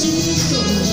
Cristo.